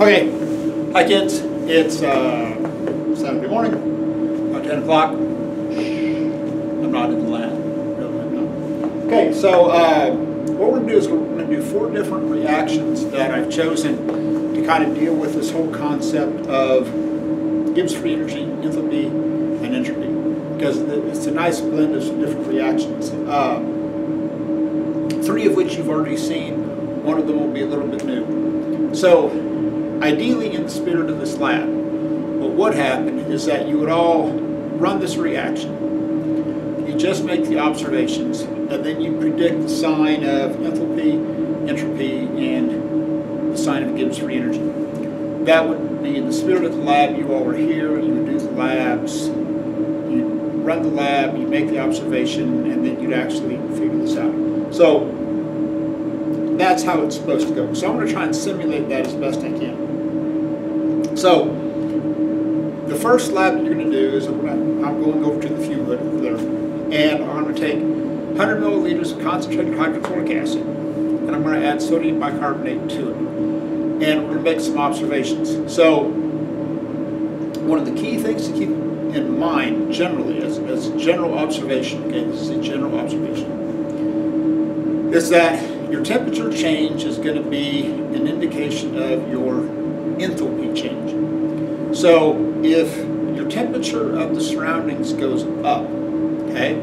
Okay, hi kids. It's uh, Saturday morning, about 10 o'clock. I'm not in the lab. No. Okay, so uh, what we're going to do is we're going to do four different reactions that I've chosen to kind of deal with this whole concept of Gibbs free energy, enthalpy, and entropy. Because it's a nice blend of some different reactions. Uh, three of which you've already seen. One of them will be a little bit new. So ideally in the spirit of this lab, But what happened is that you would all run this reaction. You just make the observations, and then you predict the sign of enthalpy, entropy, and the sign of Gibbs free energy. That would be in the spirit of the lab. You all are here. You would do the labs. You run the lab. You make the observation, and then you'd actually figure this out. So that's how it's supposed to go. So I'm going to try and simulate that as best I can. So, the first lab that you're going to do is I'm, going to, I'm going over to the fume hood over there, and I'm going to take 100 milliliters of concentrated hydrochloric acid, and I'm going to add sodium bicarbonate to it. And we're going to make some observations. So, one of the key things to keep in mind generally as, as a general observation, okay, this is a general observation, is that your temperature change is going to be an indication of your enthalpy change. So if your temperature of the surroundings goes up, okay,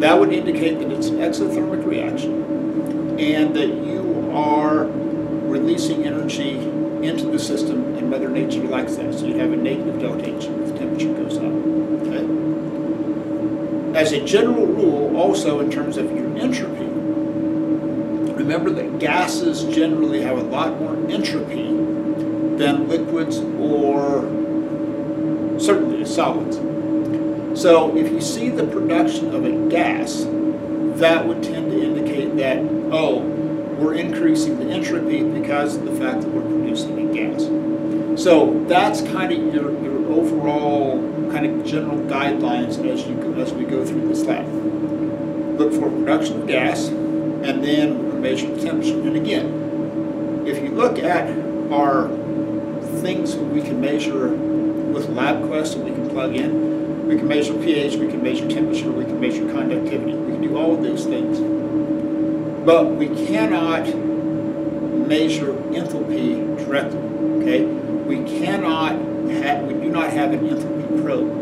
that would indicate that it's an exothermic reaction and that you are releasing energy into the system and Mother Nature likes that. So you'd have a negative delta H if the temperature goes up. Okay? As a general rule, also in terms of your entropy, remember that gases generally have a lot more entropy than liquids or certainly solids. So if you see the production of a gas, that would tend to indicate that, oh, we're increasing the entropy because of the fact that we're producing a gas. So that's kind of your, your overall kind of general guidelines as you as we go through this lab. Look for production of gas, and then measure the temperature. And again, if you look at our things we can measure with LabQuest and we can plug in. We can measure pH, we can measure temperature, we can measure conductivity. We can do all of those things. But we cannot measure enthalpy directly, okay? We cannot have, we do not have an enthalpy probe.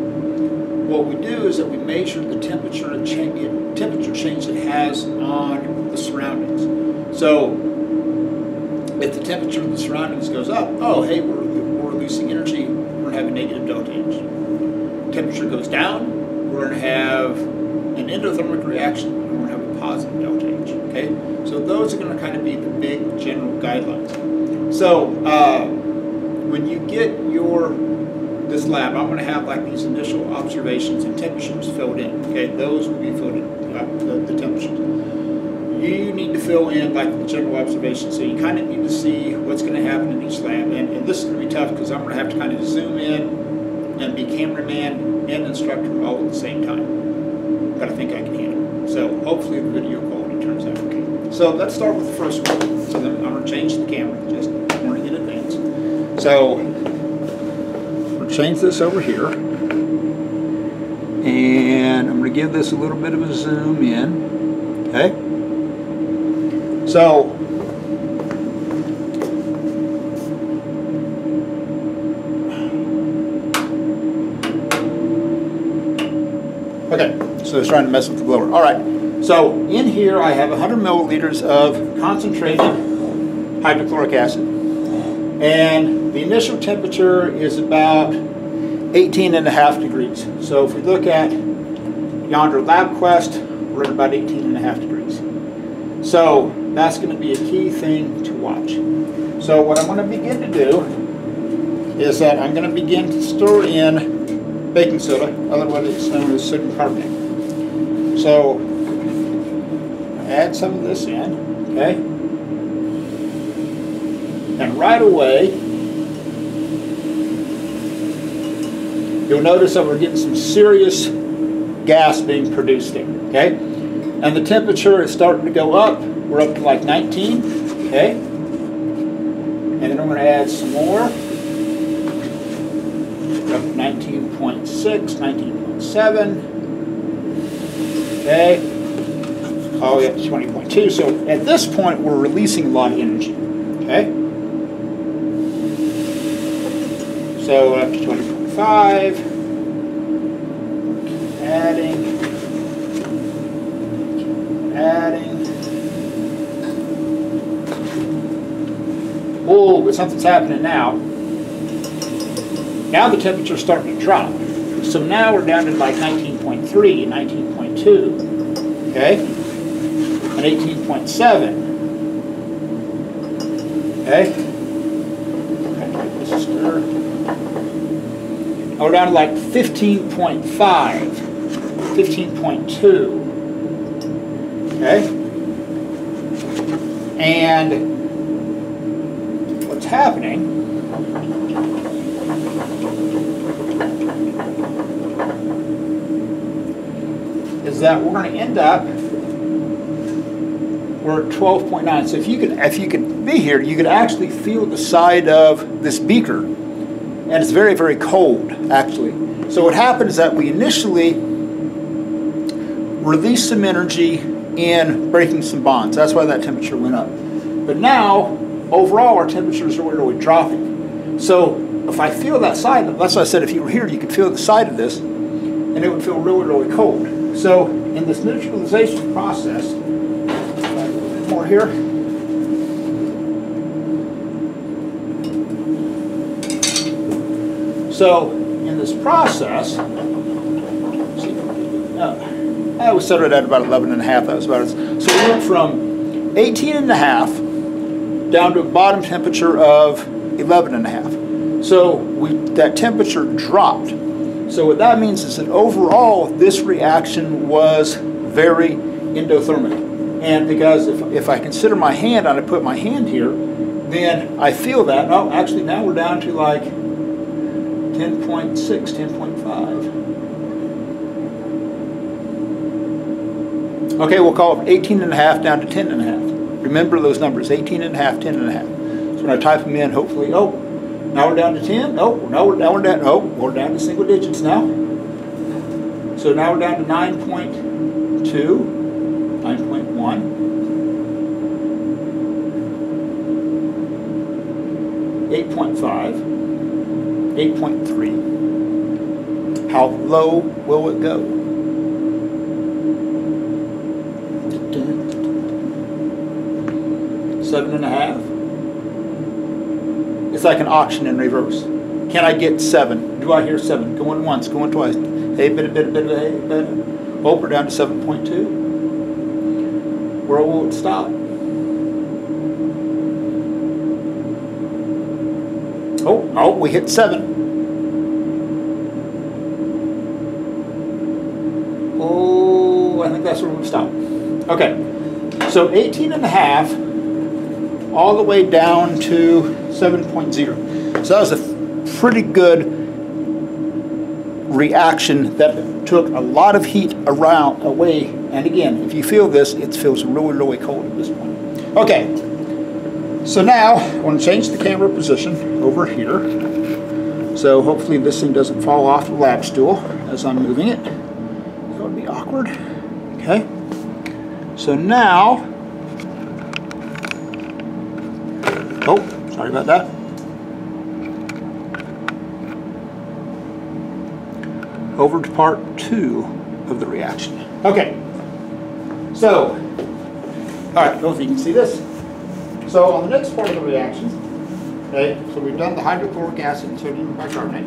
What we do is that we measure the temperature and change, temperature change it has on the surroundings. So if the temperature of the surroundings goes up, oh, hey, we're, energy, we're going to have a negative delta H. Temperature goes down, we're going to have an endothermic reaction, and we're going to have a positive delta H. Okay, so those are going to kind of be the big general guidelines. So uh, when you get your this lab, I'm going to have like these initial observations and temperatures filled in. Okay, those will be filled in, uh, the, the temperatures you need fill in like the general observation. So you kind of need to see what's going to happen in each lab. And, and this is going to be tough because I'm going to have to kind of zoom in and be cameraman and instructor all at the same time. But I think I can handle it. So hopefully the video quality turns out okay. So let's start with the first one. So I'm going to change the camera, just warning in advance. So we'll change this over here. And I'm going to give this a little bit of a zoom in. Okay. So, okay, so it's trying to mess with the blower. All right, so in here I have 100 milliliters of concentrated hydrochloric acid. And the initial temperature is about 18 and a half degrees. So if we look at yonder LabQuest, we're at about 18 and a half degrees. So that's going to be a key thing to watch. So what I'm going to begin to do is that I'm going to begin to stir in baking soda, otherwise it's known as sodium carbonate. So add some of this in, okay? And right away, you'll notice that we're getting some serious gas being produced here, okay? And the temperature is starting to go up we're up to like 19, okay? And then I'm going to add some more. Up 19.6, 19.7. Okay. Way to 20.2. So at this point, we're releasing a lot of energy. Okay. So up to 20.5. Adding. Adding. Oh, but something's happening now. Now the temperature's starting to drop. So now we're down to like 19.3 and 19.2, okay? And 18.7, okay? Stir. We're down to like 15.5, 15.2, okay? And what's happening is that we're going to end up we're at 12.9. So if you could if you could be here, you could actually feel the side of this beaker, and it's very very cold actually. So what happened is that we initially released some energy in breaking some bonds. That's why that temperature went up. But now overall our temperatures are really dropping. So if I feel that side, that's why I said if you were here, you could feel the side of this, and it would feel really really cold. So in this neutralization process, more here. So in this process, uh, I was set it at about 11 and a half. That was about it. So we went from 18 and a half down to a bottom temperature of 11 and a half. So we, that temperature dropped. So what that means is that overall, this reaction was very endothermic. And because if, if I consider my hand and I put my hand here, then I feel that. Oh, actually now we're down to like 10.6, 10.5. Okay, we'll call it 18 and a half down to 10 and a half. Remember those numbers, 18 and a half, 10 and a half. So when I type them in, hopefully, oh, now we're down to 10. Oh, now we're, now we're down, oh, we're down to single digits now. So now we're down to 9.2, 9.1. 8.5, 8.3. How low will it go? Seven and a half. It's like an auction in reverse. Can I get seven? Do I hear seven? Going once, going twice. Hey, bit, a bit, a bit, a bit. Oh, we're down to 7.2. Where will it stop? Oh, oh, we hit seven. Oh, I think that's where we'll stop. Okay, so 18 and a half all the way down to 7.0. So that was a pretty good reaction that took a lot of heat around away. And again, if you feel this, it feels really, really cold at this point. Okay, so now I want to change the camera position over here. So hopefully this thing doesn't fall off the lab stool as I'm moving it. That would be awkward. Okay. So now, oh, sorry about that. Over to part two of the reaction. Okay. So, all right, I don't know if you can see this. So on the next part of the reaction, okay, so we've done the hydrochloric acid and sodium bicarbonate.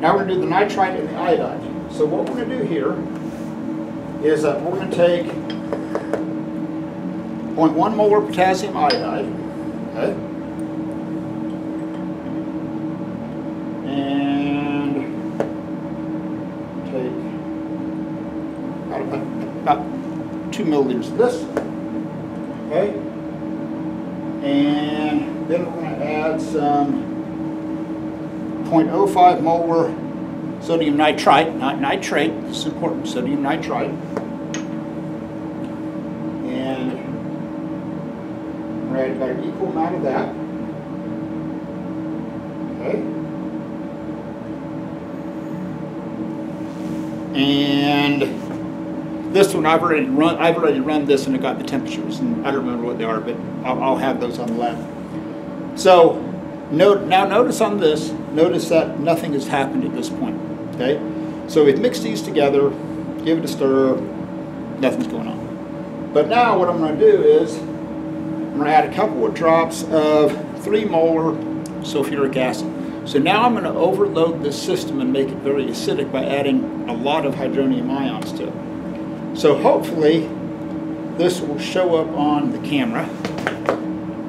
Now we're to do the nitrite and the iodide. So what we're to do here is that we're to take 0.1 molar potassium iodide, okay, and take about, two milliliters of this, okay. And then we're going to add some 0.05 molar sodium nitrite, not nitrate, this is important, sodium nitrite. And we're gonna add about an equal amount of that. Okay. And this one I've already run. I've already run this and I got the temperatures, and I don't remember what they are, but I'll, I'll have those on the lab. So, note now notice on this. Notice that nothing has happened at this point. Okay. So we've mixed these together. Give it a stir. Nothing's going on. But now what I'm going to do is I'm going to add a couple of drops of three molar sulfuric acid. So now I'm going to overload this system and make it very acidic by adding a lot of hydronium ions to it. So hopefully this will show up on the camera.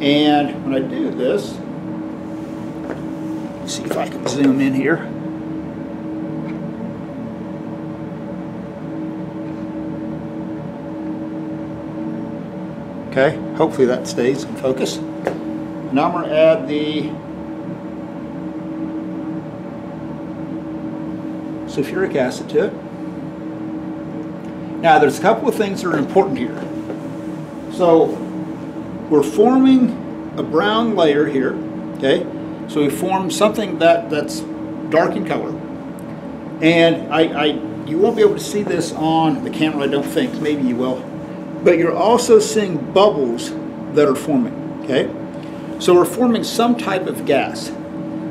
And when I do this, see if I can zoom in here. Okay, hopefully that stays in focus. Now I'm going to add the sulfuric acid to it. Now there's a couple of things that are important here. So we're forming a brown layer here, okay? So we form something that, that's dark in color. And I, I, you won't be able to see this on the camera, I don't think, maybe you will. But you're also seeing bubbles that are forming, okay? So we're forming some type of gas.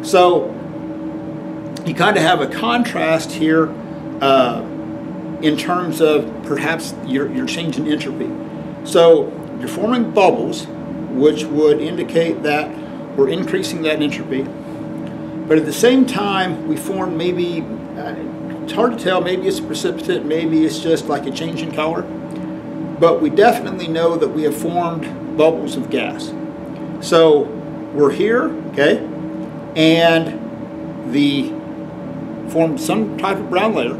So you kind of have a contrast here uh, in terms of perhaps your, your change in entropy. So you're forming bubbles, which would indicate that we're increasing that entropy. But at the same time, we form maybe, uh, it's hard to tell, maybe it's a precipitate, maybe it's just like a change in color. But we definitely know that we have formed bubbles of gas. So we're here, okay, and the formed some type of brown layer,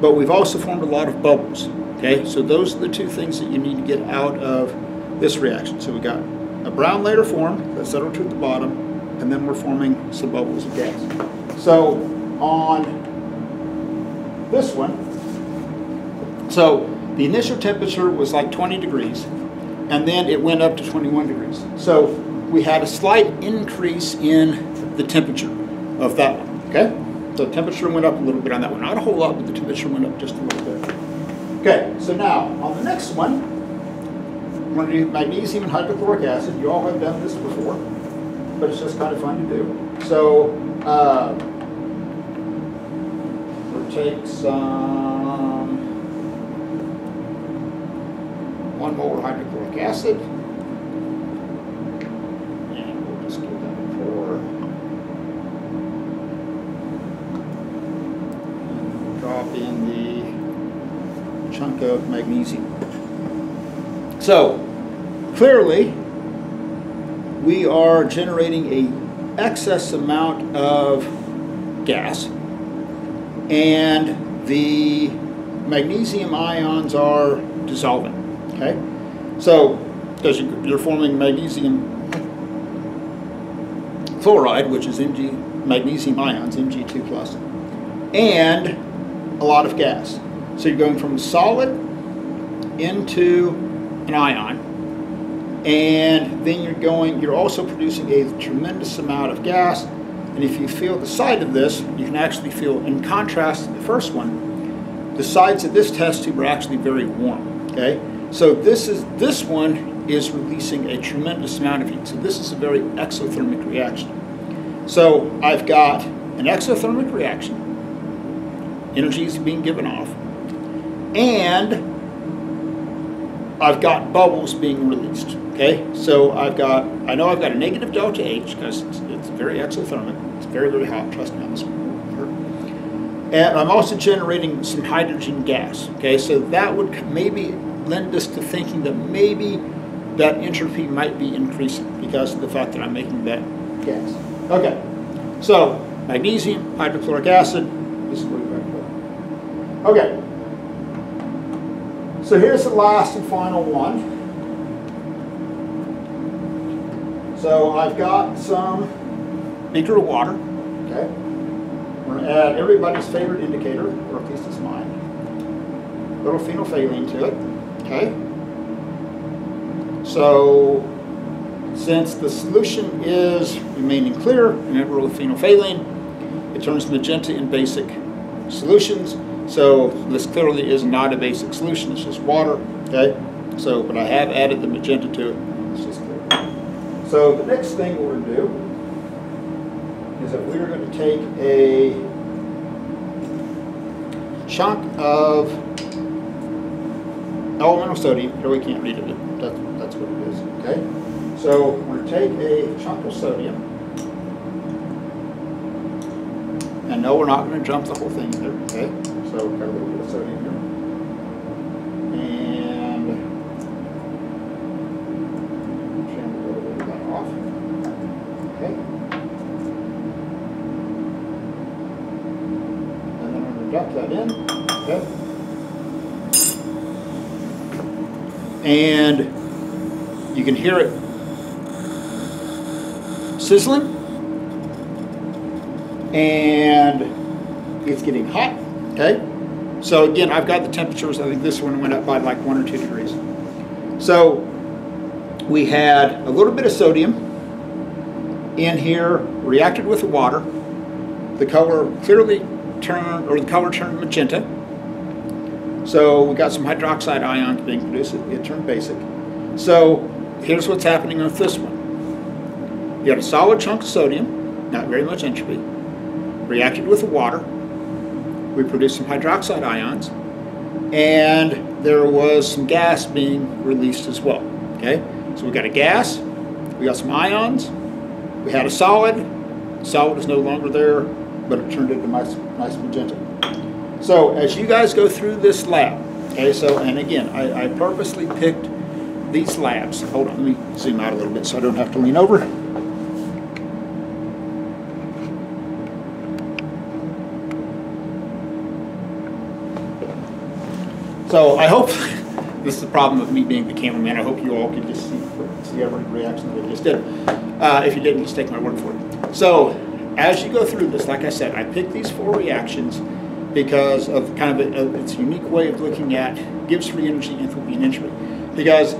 but we've also formed a lot of bubbles. Okay, so those are the two things that you need to get out of this reaction. So we got a brown layer formed that settled to the bottom, and then we're forming some bubbles of gas. So on this one, so the initial temperature was like 20 degrees, and then it went up to 21 degrees. So we had a slight increase in the temperature of that one. Okay? So temperature went up a little bit on that one. Not a whole lot, but the temperature went up just a little bit. Okay, so now on the next one, I'm going to do magnesium and hydrochloric acid. You all have done this before, but it's just kind of fun to do. So uh, we'll take some one molar hydrochloric acid. Of magnesium. So, clearly, we are generating a excess amount of gas, and the magnesium ions are dissolving. Okay, so because you're forming magnesium chloride, which is Mg magnesium ions, Mg2 plus, and a lot of gas. So you're going from solid into an ion. And then you're going, you're also producing a tremendous amount of gas. And if you feel the side of this, you can actually feel, in contrast to the first one, the sides of this test tube are actually very warm. Okay? So this is this one is releasing a tremendous amount of heat. So this is a very exothermic reaction. So I've got an exothermic reaction. Energy is being given off and I've got bubbles being released. Okay, so I've got, I know I've got a negative delta H because it's, it's, very exothermic. It's very, very hot, trust me. And I'm also generating some hydrogen gas. Okay, so that would maybe lend us to thinking that maybe that entropy might be increasing because of the fact that I'm making that gas. Okay, so magnesium, hydrochloric acid, this is where we're going. Okay, so here's the last and final one. So I've got some beaker of water. Okay. We're going to add everybody's favorite indicator, or at least it's mine. A little phenolphthalein to it. Okay. So Since the solution is remaining clear, remember with phenolphthalein, it turns magenta in basic solutions. So this clearly is not a basic solution, it's just water, okay? So, but I have added the magenta to it. So the next thing we're gonna do is that we're gonna take a chunk of elemental sodium, here we can't read it, that's, that's what it is, okay? So we're gonna take a chunk of sodium. And no, we're not gonna jump the whole thing either, okay? So a little bit of sodium here. And trim a little bit of that off. Okay? And then I'm gonna dump that in, okay? And you can hear it sizzling. And it's getting hot, okay? So again, I've got the temperatures, I think this one went up by like one or two degrees. So we had a little bit of sodium in here, reacted with the water. The color clearly turned, or the color turned magenta. So we got some hydroxide ions being produced, it, turned basic. So here's what's happening with this one. You had a solid chunk of sodium, not very much entropy, reacted with the water. We produced some hydroxide ions, and there was some gas being released as well. Okay, so we got a gas, we got some ions, we had a solid. Solid is no longer there, but it turned into nice, nice magenta. So as you guys go through this lab, okay, so, and again, I, I purposely picked these labs. Hold on, let me zoom out a little bit so I don't have to lean over. So I hope, this is the problem of me being the cameraman, I hope you all can just see, see every reaction that I just did. Uh, if you didn't, just take my word for it. So as you go through this, like I said, I picked these four reactions because of kind of a, its unique way of looking at Gibbs free energy, enthalpy, and entropy. Because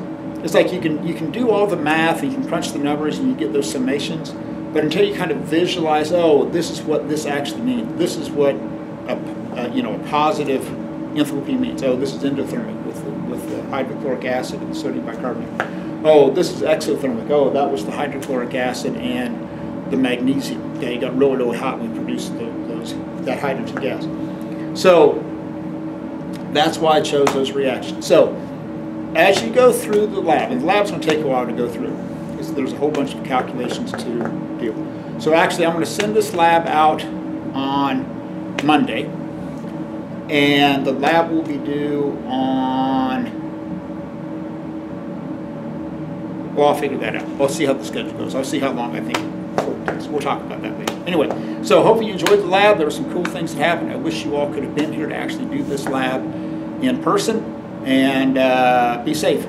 it's like you can you can do all the math, and you can crunch the numbers, and you get those summations. But until you kind of visualize, oh, this is what this actually means. This is what a, a you know a positive enthalpy means. Oh, this is endothermic with the, with the hydrochloric acid and sodium bicarbonate. Oh, this is exothermic. Oh, that was the hydrochloric acid and the magnesium. They got really, really hot and we produced the, those that hydrogen gas. So that's why I chose those reactions. So as you go through the lab, and the lab's going to take a while to go through, because there's a whole bunch of calculations to do. So actually, I'm going to send this lab out on Monday, and the lab will be due on. Well, I'll figure that out. I'll see how the schedule goes. I'll see how long I think. We'll talk about that later. Anyway, so hopefully you enjoyed the lab. There were some cool things that happened. I wish you all could have been here to actually do this lab in person. And uh, be safe.